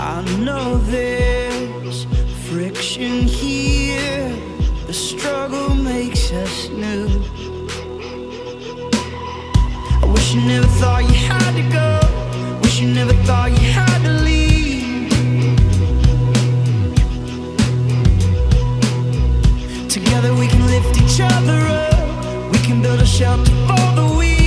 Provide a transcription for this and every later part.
I know there's friction here. The struggle makes us new. I wish you never thought you had to go. Wish you never thought you had to leave. Together we can lift each other up. We can build a shelter for the weak.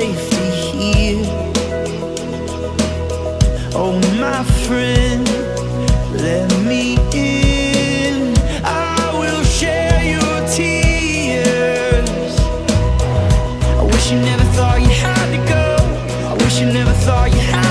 Safety here. Oh, my friend, let me in. I will share your tears. I wish you never thought you had to go. I wish you never thought you had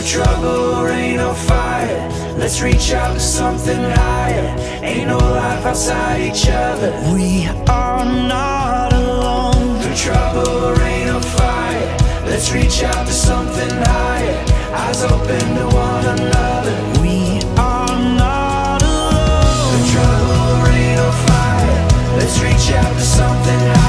through trouble, rain or fire. Let's reach out to something higher. Ain't no life outside each other. We are not alone. Through trouble, rain or fire. Let's reach out to something higher. Eyes open to one another. We are not alone. Through trouble, rain or fire. Let's reach out to something higher